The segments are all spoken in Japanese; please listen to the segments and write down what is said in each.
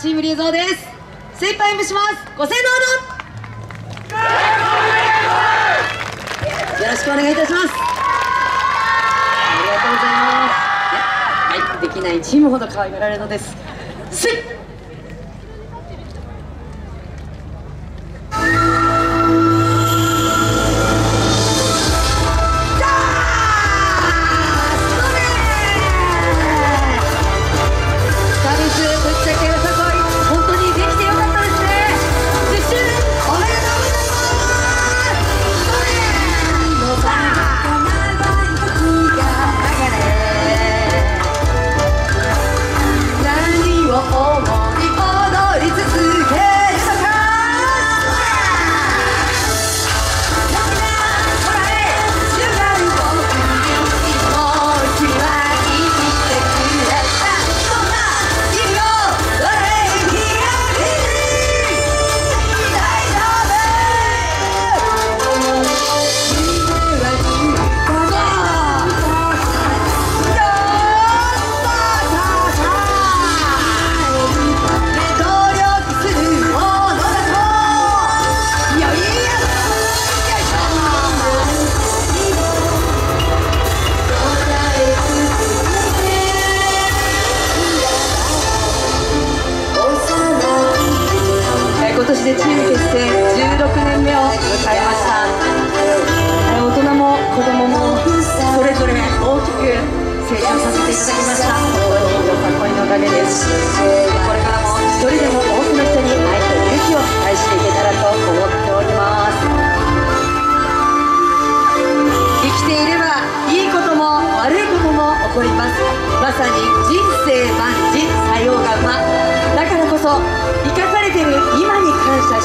チームリーゾーです。精一杯演舞します。ご声援どうぞよろしくお願いいたします。ありがとうございます。はい、できないチームほど可愛がられるのです。年でチーム結成16年目を迎えました。大人も子供もそれぞれ大きく成長させていただきました。本当によさこいのおかげです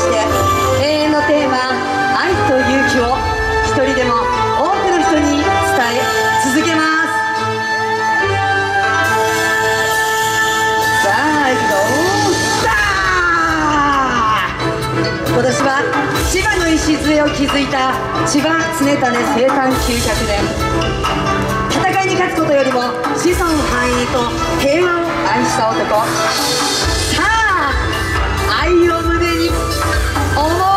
して永遠のテーマ愛と勇気を一人でも多くの人に伝え続けます。さあ行くぞさあ今年は千葉の礎を築いた千葉常種生誕900年。戦いに勝つことよりも子孫繁栄と平和を愛した男。思い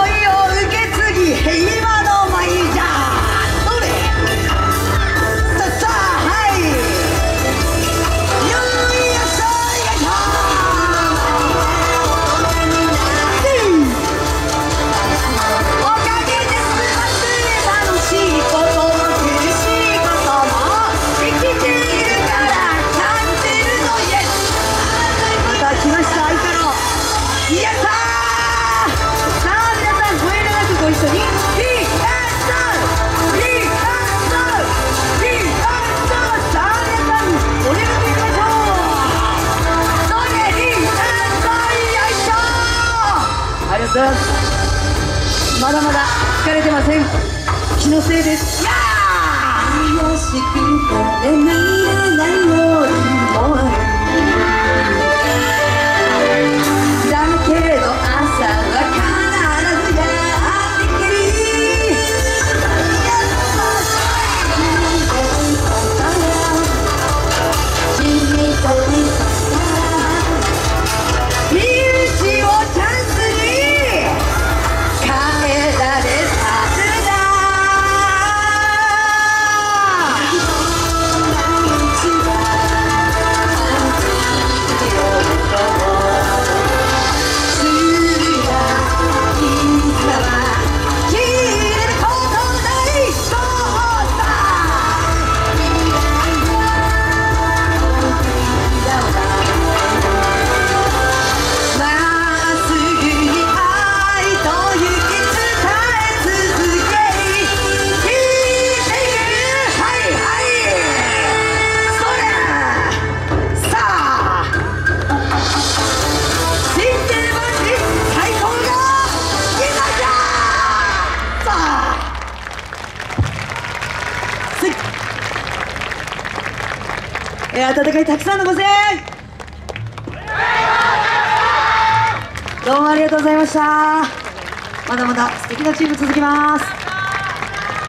すまだまだ疲れてません。気のせいです。やーえー温かいたくさんのご声援。どうもありがとうございました。まだまだ素敵なチーム続きます。